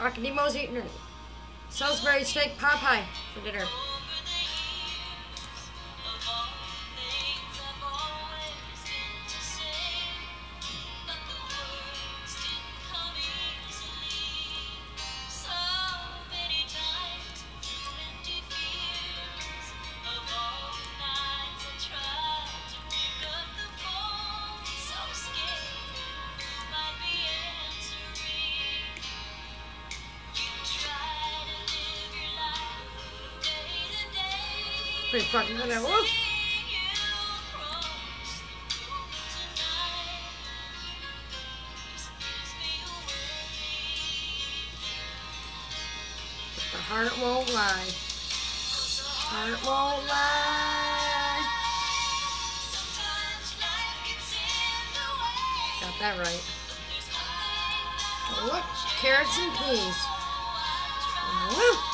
Rockin Demo's eating Salisbury steak pie for dinner. Pretty fucking good. Woo! The heart won't lie. Heart won't lie. Got that right. Look, carrots and peas. Woo!